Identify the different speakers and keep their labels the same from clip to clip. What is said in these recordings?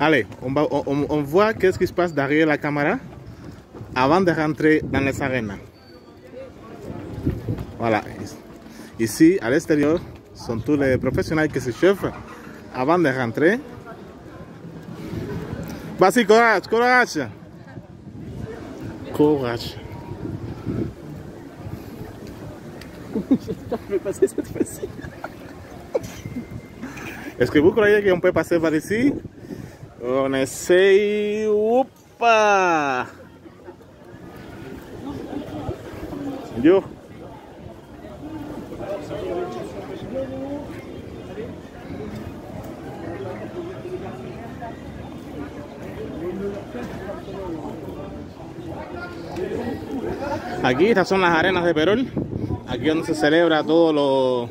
Speaker 1: Allez, on, va, on, on voit qu'est-ce qui se passe derrière la caméra avant de rentrer dans les arènes. Voilà. Ici, à l'extérieur, sont tous les professionnels qui se chauffent avant de rentrer. Vas-y, courage, courage. Courage.
Speaker 2: Je vais passer cette fois-ci.
Speaker 1: Est-ce que vous croyez qu'on peut passer par ici? On essaye. Oupa Yo. Aquí estas son las arenas de Perol, aquí donde se celebra todos los,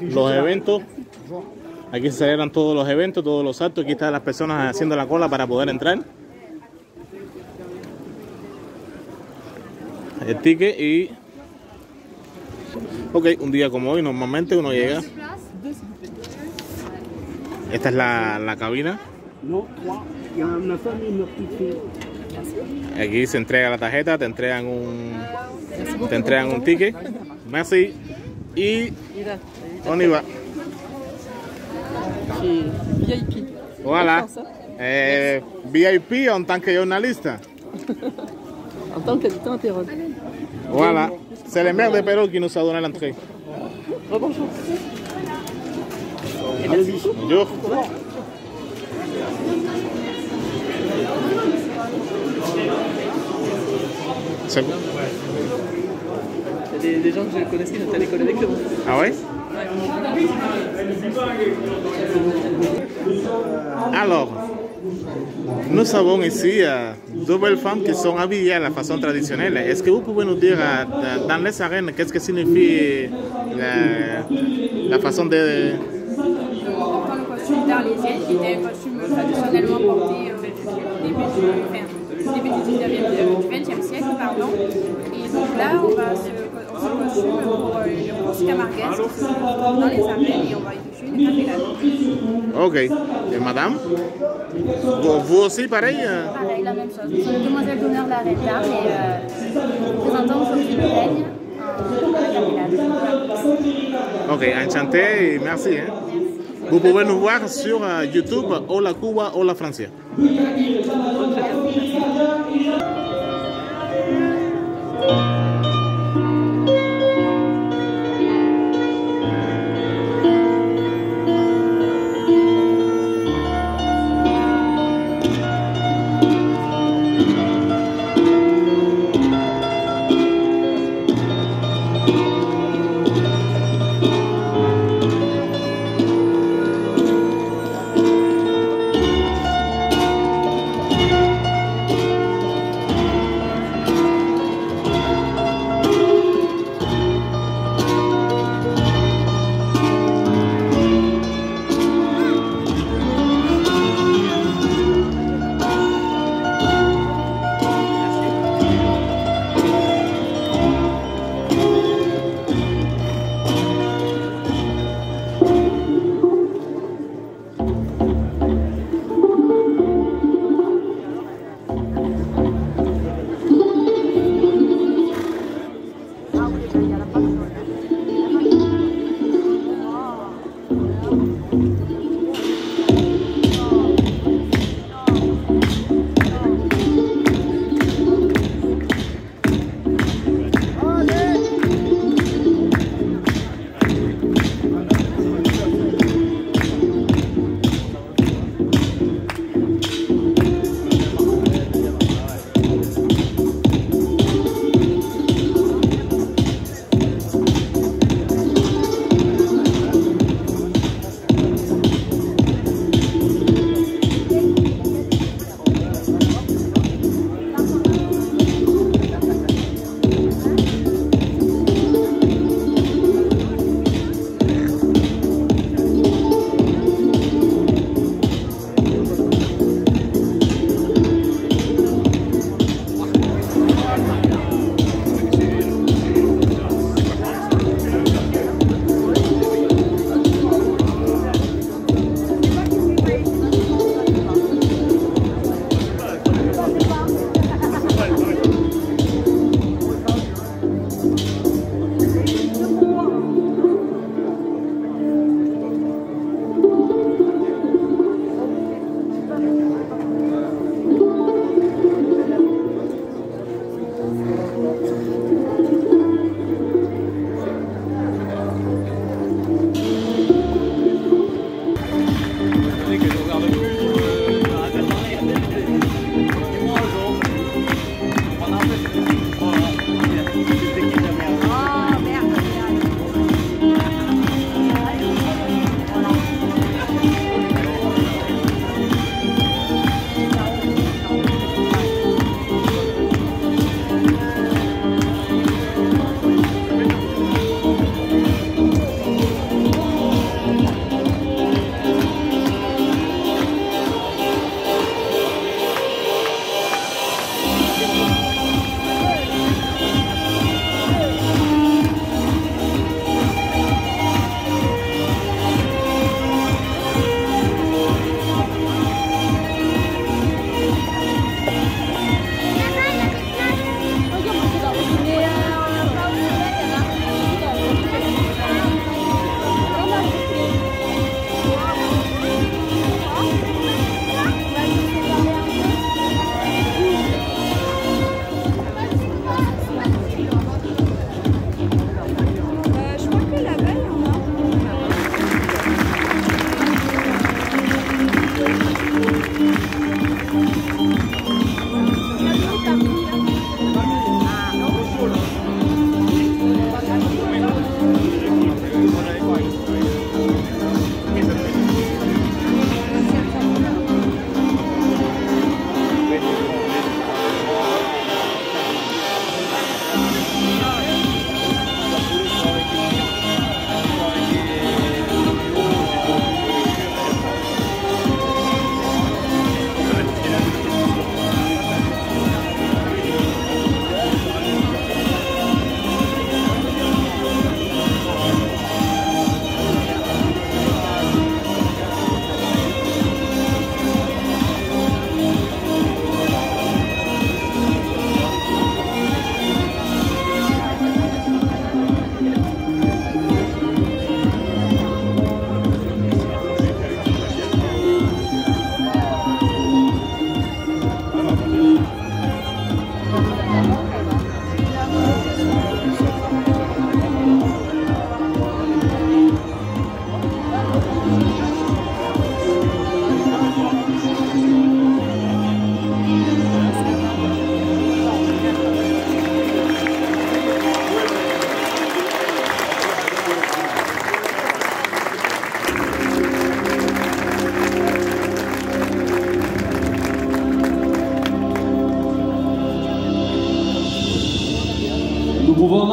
Speaker 1: los eventos. Aquí se celebran todos los eventos, todos los actos. Aquí están las personas haciendo la cola para poder entrar. El ticket y... Ok, un día como hoy normalmente uno llega. Esta es la, la cabina. Aquí se entrega la tarjeta, te entregan un, te entregan un ticket. Merci. Y y va.
Speaker 3: Chez VIP.
Speaker 1: Voilà.
Speaker 3: Ça,
Speaker 1: Eh, VIP en tant que journaliste.
Speaker 3: en tant qu'habitant interrogé.
Speaker 1: Voilà. C'est le maire de Pérou qui nous a donné l'entrée.
Speaker 3: Rebonjour.
Speaker 1: Bonjour. C'est bon.
Speaker 3: Il y a des, gens que je connaissais qui à l'école avec eux.
Speaker 1: Ah ouais? Alors, nous avons ici euh, deux belles femmes qui sont habillées à la façon traditionnelle. Est-ce que vous pouvez nous dire euh, dans les arènes qu'est-ce que signifie la, la façon de...
Speaker 4: Portant le costume d'Arlésienne, qui était un costume traditionnellement porté euh, au enfin, début du 19e, euh, du 20e siècle. Pardon. Et donc là, on va se, une dans les et on va effectuer une.
Speaker 1: Ok. Et madame? Vous, vous aussi, pareil euh?
Speaker 4: Pareil, la même chose. Nous sommes demoiselles d'honneur de la reine d'Arles et euh, aujourd'hui le règne en cafélade.
Speaker 1: Ok, enchanté et merci. hein. Vous pouvez nous voir sur euh, YouTube Hola Cuba, Hola Francia.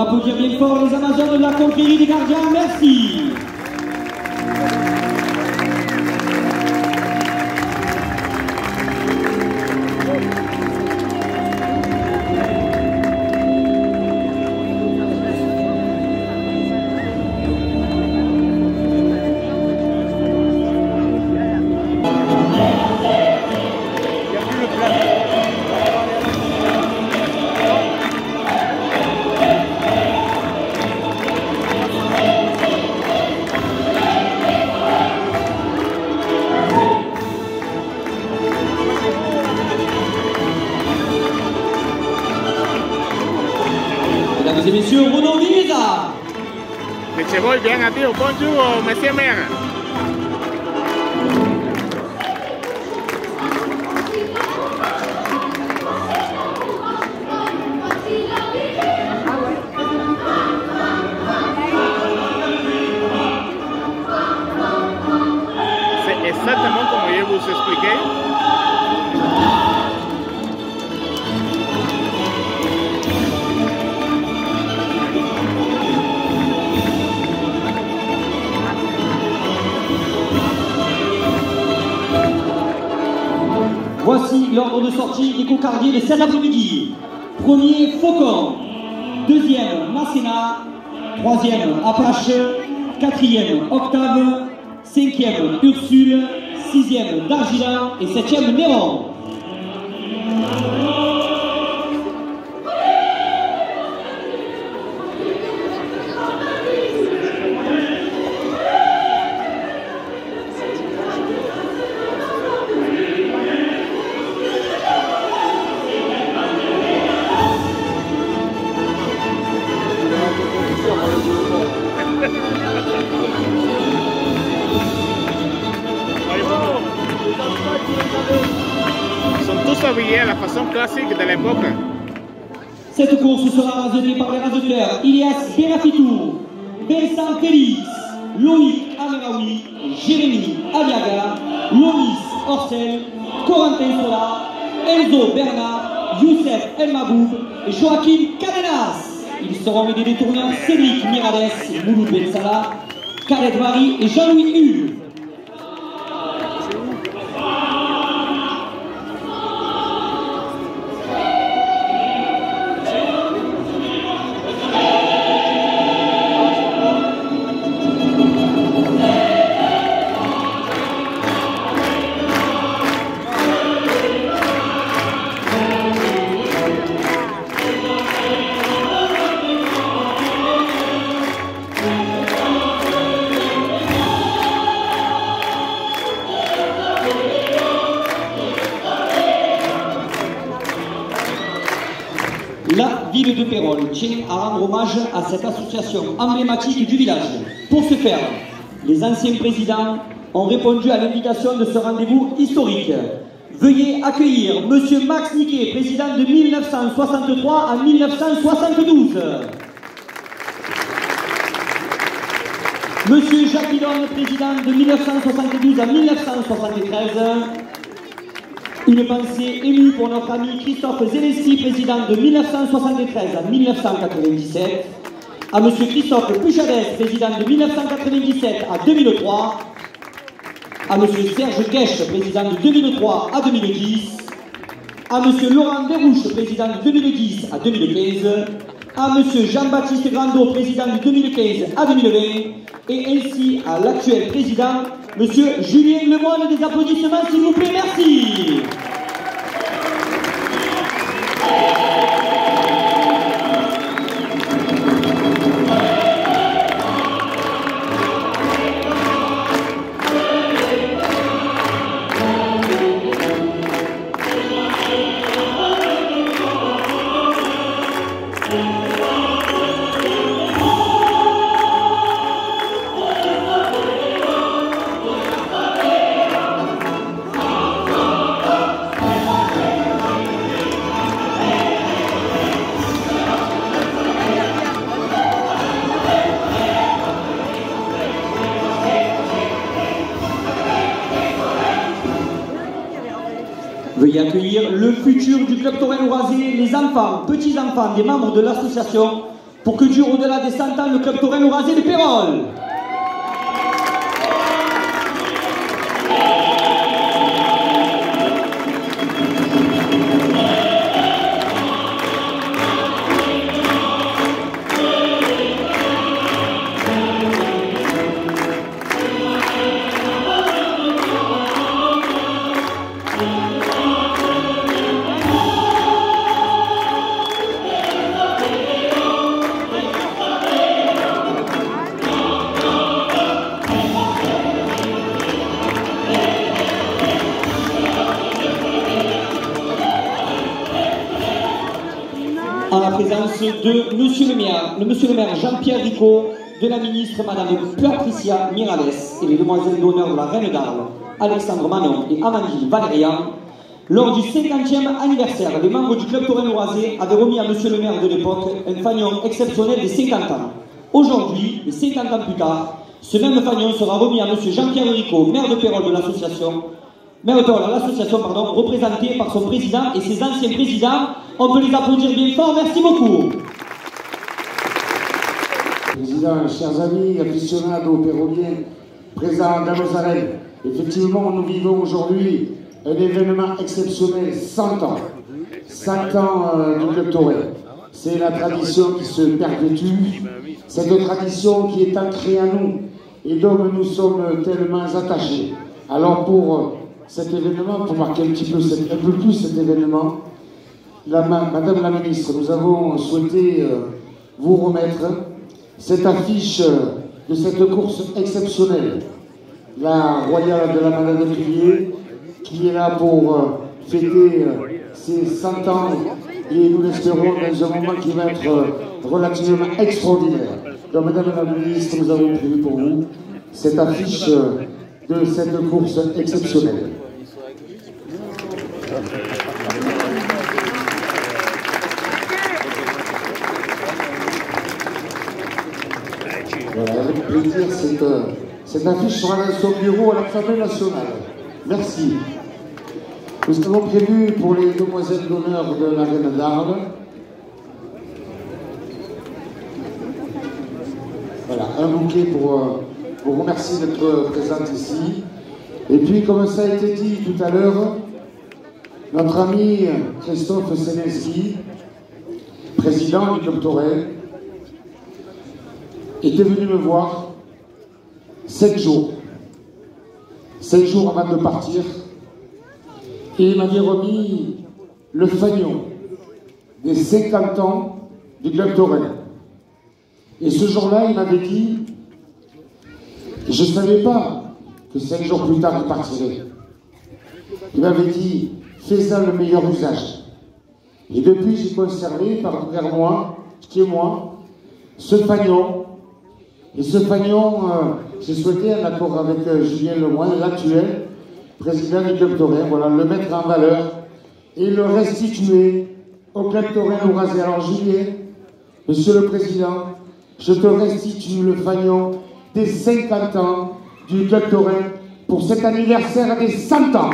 Speaker 4: Applaudir bien fort les Amazones de la confrérie des gardiens. Merci.
Speaker 1: Bonjour, monsieur maire. C'est exactement comme je vous
Speaker 4: Voici l'ordre de sortie des cocardiers de cet après-midi. Premier, Faucon. Deuxième, Masséna. Troisième, Apache. Quatrième, Octave. Cinquième, Ursule. Sixième, Dargila. Et septième, Néron. Par les raseteurs Ilias Berafitou, Vincent Félix, Loïc Ameraoui, Jérémy Aliaga, Loris Orcel, Corentin Sola, Enzo Bernard, Youssef El Maboub et Joachim Cadenas. Ils seront aidés des tourneurs Cédric Mirades, Mouloud Ben Salah, Khaled Marie et Jean-Louis Hull. Tient à rendre hommage à cette association emblématique du village. Pour ce faire, les anciens présidents ont répondu à l'invitation de ce rendez-vous historique. Veuillez accueillir Monsieur Max Niquet, président de 1963 à 1972. Monsieur Jacques Hidon, président de 1972 à 1973. Une pensée émue pour notre ami Christophe Zelensky, président de 1973 à 1997. À M. Christophe Puchades, président de 1997 à 2003. À M. Serge Guesch, président de 2003 à 2010. À M. Laurent Desrouches, président de 2010 à 2015. À M. Jean-Baptiste Grandot, président de 2015 à 2020. Et ainsi à l'actuel président, M. Julien Lemoine. Des applaudissements, s'il vous plaît. Merci. Veuillez accueillir le futur du club Torel Oisé, les enfants, petits-enfants des membres de l'association pour que dure au-delà des 100 ans le club taurin rasé de Pérol. Le Monsieur le maire Jean-Pierre Ricot, de la ministre Madame Patricia Mirales et les demoiselles d'honneur de la Reine d'Arles, Alexandre Manon et Amandine Valérian. Lors du 50e anniversaire, les membres du club Torino Rasé avaient remis à Monsieur le maire de l'époque un fanion exceptionnel des 50 ans. Aujourd'hui, et 50 ans plus tard, ce même fanion sera remis à Monsieur Jean-Pierre Ricot, maire de Pérol de l'association, maire de l'association, pardon, représenté par son président et ses anciens présidents. On peut les applaudir bien fort, merci beaucoup.
Speaker 5: Chers amis, aficionados, péroliens, présents dans nos arènes, effectivement, nous vivons aujourd'hui un événement exceptionnel, 100 ans. 100 ans euh, du club taurin. C'est la tradition qui se perpétue, cette tradition qui est ancrée en nous et dont nous sommes tellement attachés. Alors pour euh, cet événement, pour marquer un petit peu, plus cet événement, Madame la Ministre, nous avons souhaité euh, vous remettre cette affiche de cette course exceptionnelle, la Royale de la Madame de Crier, qui est là pour euh, fêter euh, ses 100 ans et nous l'espérons dans un moment qui va être euh, relativement extraordinaire. Donc, Madame la Ministre, nous avons prévu pour vous cette affiche de cette course exceptionnelle. Cette affiche sera dans son bureau à l'Assemblée nationale. Merci. Nous avons prévu pour les demoiselles d'honneur de la Reine d'Arles. Voilà, un bouquet pour euh, vous remercier d'être présente ici. Et puis, comme ça a été dit tout à l'heure, notre ami Christophe Selinski, président du Torel, était venu me voir sept jours, sept jours avant de partir, et il m'avait remis le fanion des 50 ans du Club Torel. Et ce jour-là, il m'avait dit, je ne savais pas que cinq jours plus tard, il partirait. Il m'avait dit, fais-en le meilleur usage. Et depuis, j'ai conservé par vers moi, chez moi, ce fanion. Et ce fanion, euh, j'ai souhaité, en accord avec euh, Julien Lemoyne, l'actuel président du Club Taurin, voilà, le mettre en valeur et le restituer au Club Taurin au rasé. Alors Julien, Monsieur le Président, je te restitue le fanion des 50 ans du Club Taurin pour cet anniversaire des 100 ans.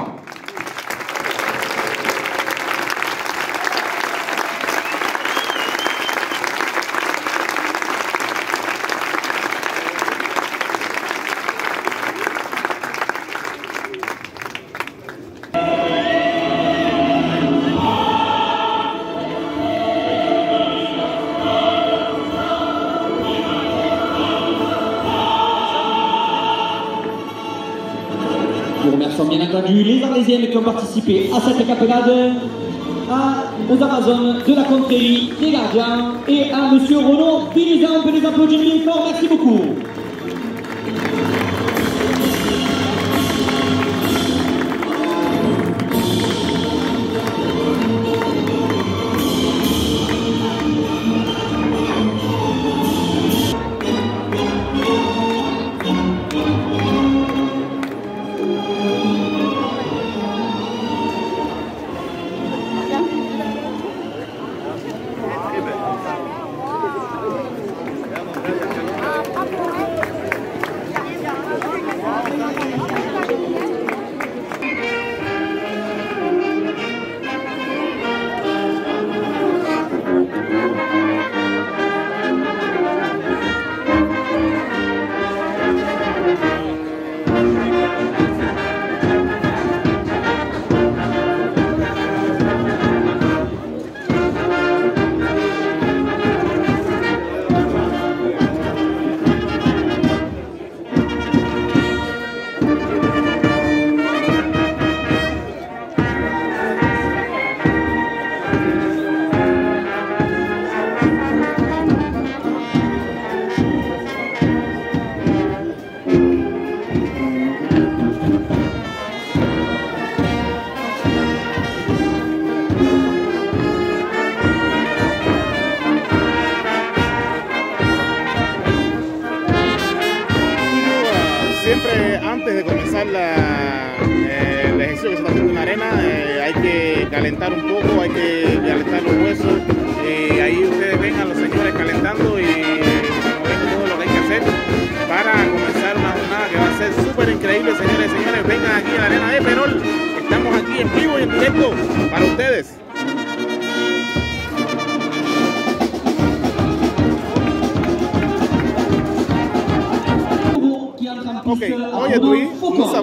Speaker 4: Bien entendu les Arlésiennes qui ont participé à cette capellade, à, aux Amazones de la confrérie des gardiens et à Monsieur Renaud Pilisan. On peut les applaudir bien fort, merci beaucoup.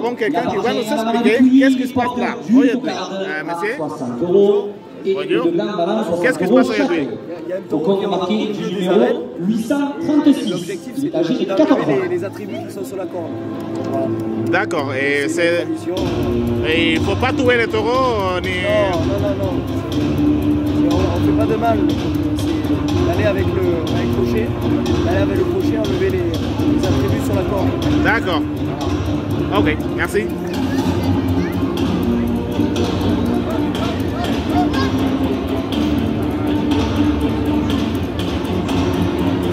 Speaker 1: Nous savons quelqu'un qui va nous expliquer qu'est-ce qui se passe là. Oye, Louis, euh, monsieur, bonjour. Qu'est-ce qui se passe aujourd'hui?
Speaker 4: Au compte marqué du numéro 836.
Speaker 6: L'objectif, c'est
Speaker 4: est âgé de
Speaker 6: de
Speaker 4: 14 ans.
Speaker 6: les, les attributs qui sont sur la corde. Voilà.
Speaker 1: D'accord, et c'est. Il ne faut pas tuer les taureaux ni.
Speaker 6: Non, non, non, non. On ne fait pas de mal. C'est d'aller avec le, avec le crochet, d'aller avec le crochet, enlever les, les attributs sur la corde.
Speaker 1: D'accord. Ok, merci.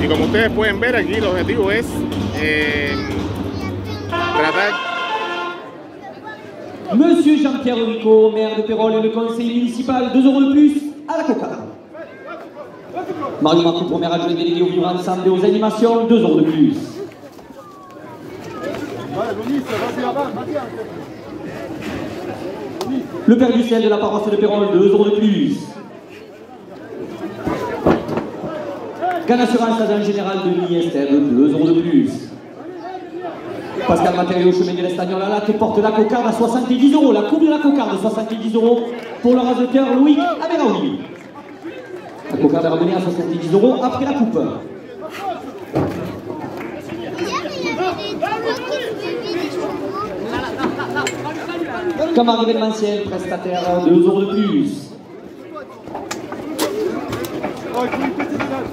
Speaker 1: Y como ustedes pueden ver aquí, el objetivo es eh, tratar
Speaker 4: Monsieur Jean-Pierre Rico, maire de Pérol et le conseil municipal, 2 euros de plus à la coca. Marie Marcoux, première adjointe déléguée au vivre ensemble et aux animations, 2 euros de plus. Le père du ciel de la paroisse de Pérol, 2 euros de plus. Canne Assurance, agent général de l'ISTEB, 2 euros de plus. Pascal Matériau, chemin de l'Estagnol à porte la cocarde à 70 euros. La coupe de la cocarde, 70 euros pour le raseteur Louis Ameraoui. La cocarde est revenue à 70 euros après la coupe. Camarade événementiel, prestataire, 2 euros de plus.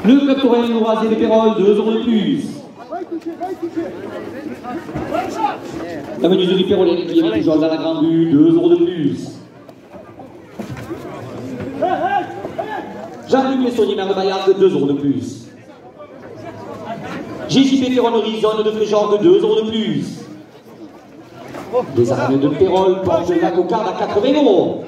Speaker 4: Le club Touraine Lourasier des Péroles, 2 euros de plus. La menuiserie Pérolette qui est toujours dans la grande vue, 2 euros de plus. Jean-Luc Messonnier, maire de Bayard, 2 euros de plus. JJP Ferronnerie, zone de Fréjorgue, 2 euros de plus. Les arènes de Pérol portent la cocarde à 80 euros.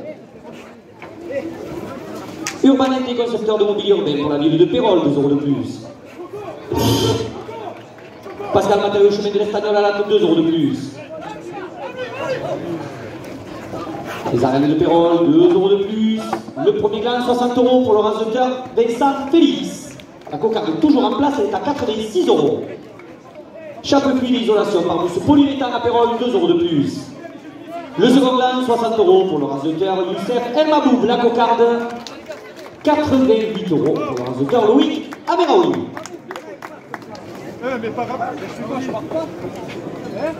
Speaker 4: Urbanet et concepteur de mobilier urbain pour la ville de Pérol, 2 euros de plus. Pascal Matériau, chemin de l'Estagnol à la 2 euros de plus. Les arènes de Pérol, 2 euros de plus. Le premier gland, 60 euros pour le raseteur Vincent Félix. La cocarde est toujours en place, elle est à 86 euros. Chape pluie d'isolation par mousse polyuréthane à Pérol, 2 euros de plus. Le second gland, 60 euros pour le raseteur Youssef El Maboub. La cocarde, 88 euros pour le raseteur Louis Ameraoui.
Speaker 6: Hein?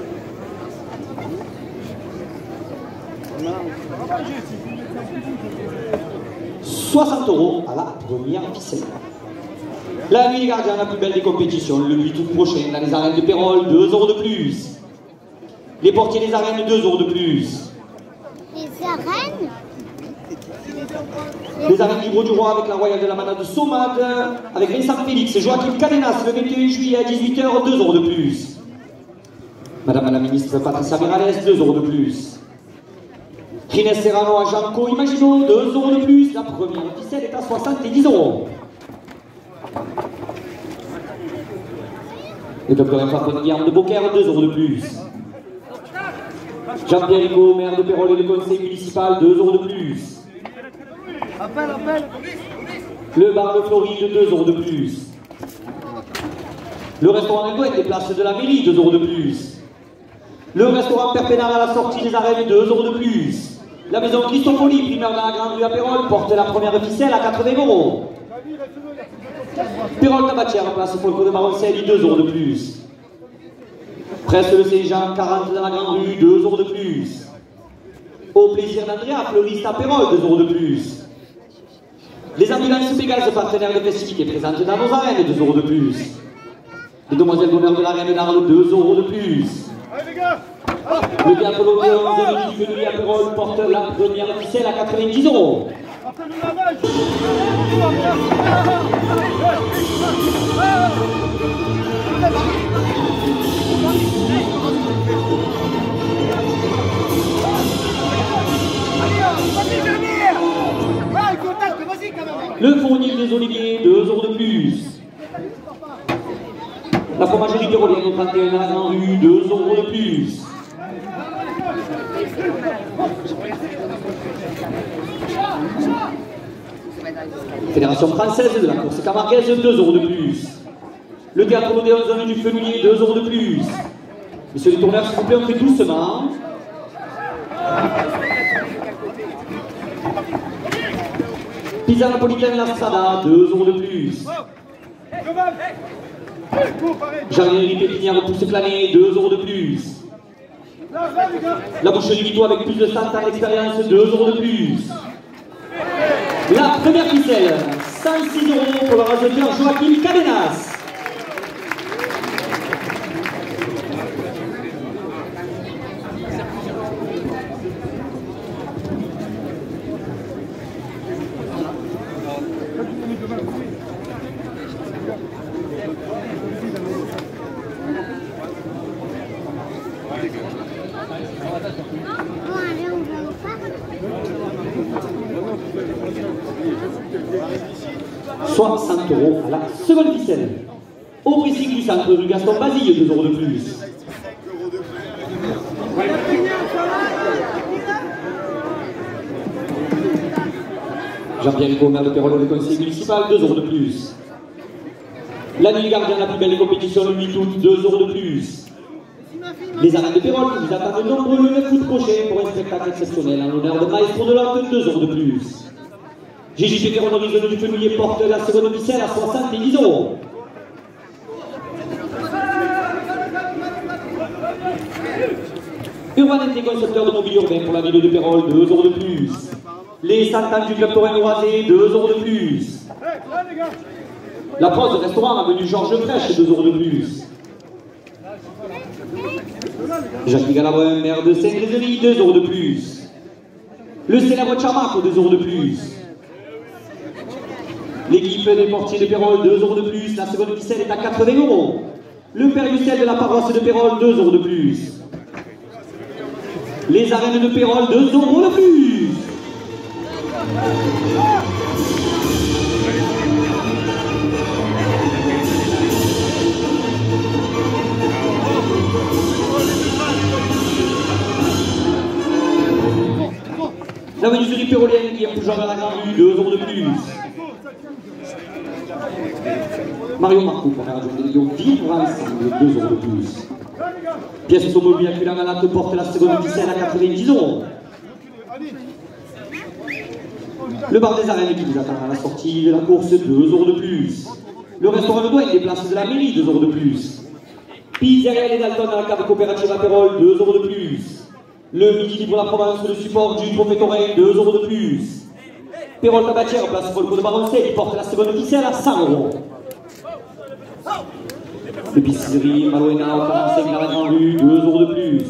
Speaker 4: 60 euros à la première ficelle. La nuit des gardiens, la plus belle des compétitions, le 8 août prochain, dans les arènes de Pérol, 2 euros de plus. Les portiers des arènes, 2 euros de plus.
Speaker 7: Les arènes?
Speaker 4: Les arènes Libre du Roi avec la Royale de la Manade Somade, avec Vincent Félix, Joachim Cadenas, le 21 juillet à 18h, 2 euros de plus. Madame la ministre Patricia Mirales, 2 euros de plus. Rines Serrano à Janco, Imagino, 2 euros de plus. La première ficelle est à 70 euros. Le docteur Infarcon Guillaume de Beaucaire, 2 euros de plus. Jean-Pierre Rigaud, maire de Pérol et le conseil municipal, 2 euros de plus.
Speaker 6: Appel, appel
Speaker 4: Le bar de Floride, 2 euros de plus. Le restaurant Ingouette, des places de la mairie, 2 euros de plus. Le restaurant Perpénal à la sortie des arènes, 2 euros de plus. La maison Christopoli, primeur dans la grande rue à Pérol, porte la première ficelle à 80 euros. Pérol Tabatière, place Folco de Maroncel, 2 euros de plus. Presse le Saint-Jean, 40 dans la grande rue, 2 euros de plus. Au plaisir d'Andrea, fleuriste à Pérol, 2 euros de plus. Les ambulances Pégase, partenaires de festivités présentes dans nos arènes, 2 euros de plus. Les demoiselles d'honneur de la Reine d'Arles, 2 euros de plus. Le bien colombien Dominique Louis Aperol porte la première ficelle à 90 euros. Le fournil des Oliviers, 2 euros de plus. La fromagerie tyrolienne 31 à 1 rue, 2 euros de plus. Fédération française de la course camarguaise, 2 euros de plus. Le théâtre Odéon zone du Fenouillet, 2 euros de plus. Monsieur le tourneur, s'il vous plaît, fait doucement. Pizza napolitaine La Strada, 2 euros de plus. Jardinerie pépinière pousse flânée, 2 euros de plus. La boucherie Vito avec plus de 100 ans d'expérience, 2 euros de plus. La première ficelle, 106 euros pour le raseteur Joaquin Cadenas.
Speaker 7: Bon, allez, on va au parc.
Speaker 4: 60 euros à la seconde ficelle. Au prix du centre du Gaston Basile, 2 euros de plus. Jean-Pierre Rigaud, maire de Pérol, le conseil municipal, 2 euros de plus. La nuit gardien, la plus belle compétition, le 8 août, 2 euros de plus. Les arènes de Pérol qui vous attendent nombreux le 9 août pour un spectacle exceptionnel en l'honneur de Maestro de l'Orte, 2 euros de plus. JJP Pérol Horizon du Fenouillet porte la seconde ficelle à 70 euros. Urbanité concepteur de mobilier urbain pour la ville de Pérol, 2 euros de plus. Les 100 ans du club Torrent Oisé, 2 euros de plus. La pause restaurant avenue Georges Frêche, 2 euros de plus. Jacques Galabouin, maire de Saint-Grégory, 2 euros de plus. Le célèbre Chamaco, 2 euros de plus. L'équipe des portiers de Pérol, 2 euros de plus. La seconde ficelle est à 80 euros. Le père Lucel de la paroisse de Pérol, 2 euros de plus. Les arènes de Pérol, 2 euros de plus. La menuiserie pérolienne qui est toujours à la grande rue, 2 euros de plus. Mario Marco pour faire de Lyon, vivre ensemble, 2 euros de plus. Pièce automobile à cuir malade porte la seconde ficelle à 90 euros. Le bar des arènes qui vous attend à la sortie de la course, 2 euros de plus. Le restaurant de douane des places de la mairie, 2 euros de plus. Pizzeria Les Dalton à la cave coopérative à Pérol, 2 euros de plus. Le midi libre la Provence, le support du trophée Torrent, 2 euros de plus. Pérol Tabatière, place Folco de Baroncel, il porte la seconde ficelle à 100 euros. L'épicerie Malouena au 45 à la Grande Rue, 2 euros de plus.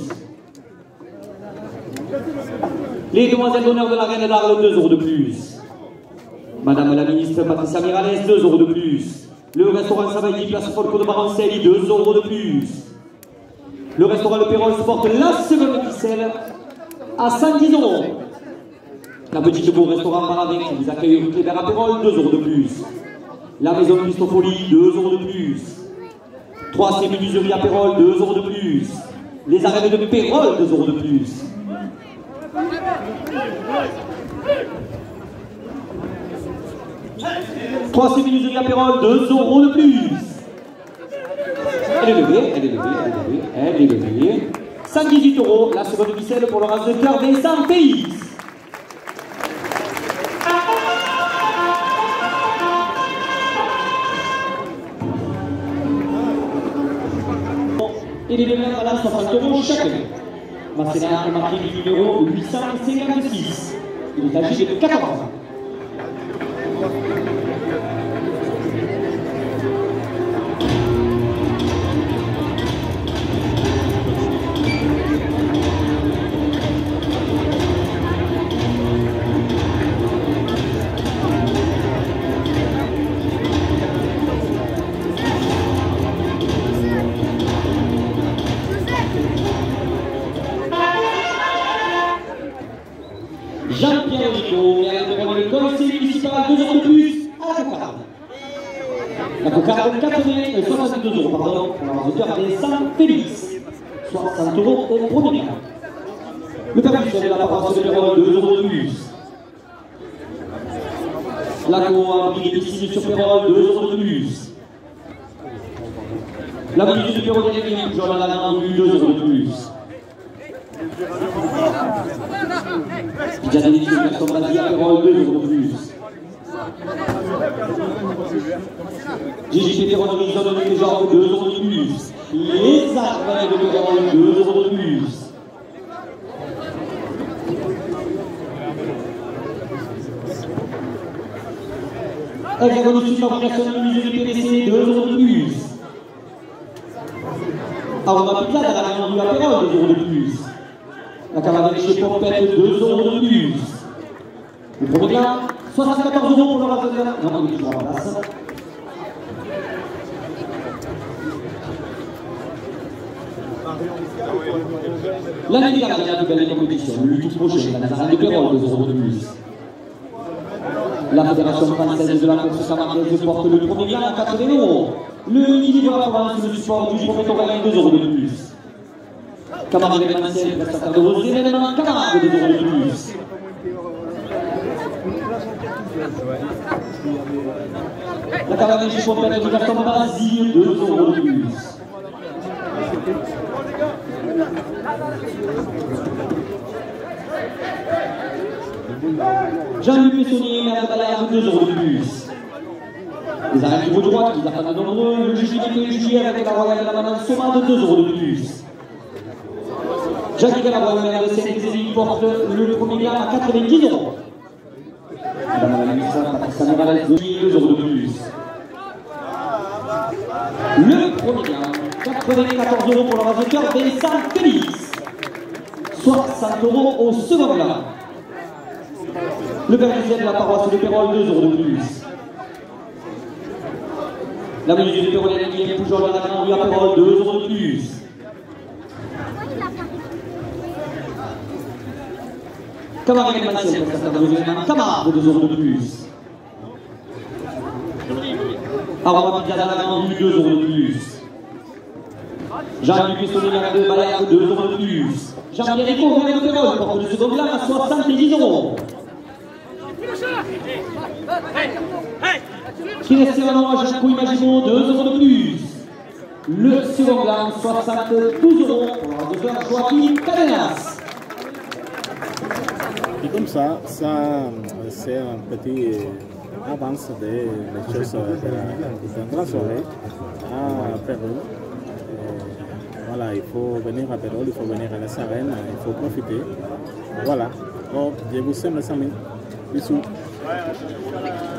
Speaker 4: Les demoiselles d'honneur de la Reine d'Arles, 2 euros de plus. Madame la ministre Patricia Mirales, 2 euros de plus. Le restaurant Savaïdi, place Folco de Baroncelli, 2 euros de plus. Le restaurant Le Pérol porte la seconde ficelle à 110 euros. La petite bourre restaurant Paravec qui vous accueille rue Clébert à Pérol, 2 euros de plus. La maison Christofolie, 2 euros de plus. 3 séminuseries à Pérol, 2 euros de plus. Les arènes de Pérol, 2 euros de plus. Trois séminuseries à Pérol, 2 euros de plus. Elle est levée, elle est levée, elle est levée, elle est levée. 118 euros, la seconde ficelle pour le race de cœur des 100 pays. Et les mêmes à la 60 euros chacun. Marcella est marqué du numéro 856. Il est âgé de 14 La cour brigade piscine sur Pérol, 2 euros de plus. La police du Pérol des Légumes, Jean Lalagan, 2 euros de plus. Brasi à Pérol, 2 euros de plus. JJP Pérol Horizon de Légendes, 2 euros de plus. Les Arvenets de Pérol, 2 euros de plus. Hexagone Sud fabrication de musée du PVC, 2 euros de plus. Aroma Pizza dans la région du Apérol, 2 euros de plus. La cavalerie chez Pompette, 2 euros de plus. Le premier gars, 74 euros pour le de la... Non, il est toujours en place. L'année dernière, de belle compétition, le 8 prochain, la Nazarene de Pérol, 2 euros de plus. La Fédération française de la course camargaise porte le premier gain à 80 euros. Le Nidi de la le sport du premier tournoi, 2 euros de plus. Camargue événementiel, prestataire de vos événements, Camargue, 2 euros de plus. La cavalerie chez Pompette du Gaston Brasi, 2 euros de plus. Jean-Luc Messonnier, de Bayard, 2 euros de plus. Les arrêts du droit, qui appellent nombreux, le juge du avec la royale la Madame Soma de 2 euros de plus. Jacques Galabrois, maire de Saint-Exélie, porte le premier gain à 90 euros. Madame la ministre, Patricia Morales, 2 euros de plus. Le premier gain, 94 euros pour le raseteur Vincent Félix. 60 euros au second gain. Le Bergisier de la paroisse de Pérol, 2 euros de plus. La musique de Pérol et Guillaume Poujol de la grande rue à Pérol, 2 euros de plus. Camarade Événementiel, prestataire de l'événement Camarade, 2 euros de plus. Aroma Pizza de la grande rue, 2 euros de plus. Jean-Luc Pessonnier, maire de Balaire, 2 euros de plus. Jean-Pierre Rico, maire de Pérol, porte le second gain à 70 euros. Cristiano Jacques Imagino, 2 euros de plus. Le second gain, 72 euros pour le docteur Joaquin Cadenas.
Speaker 1: Et comme ça, ça c'est un petit avance des choses de la de grande soirée à Pérou. Voilà, il faut venir à Pérou, il faut venir à la Sarenne, il faut profiter. Voilà. Donc, je vous aime les amis. Bisous. Vai,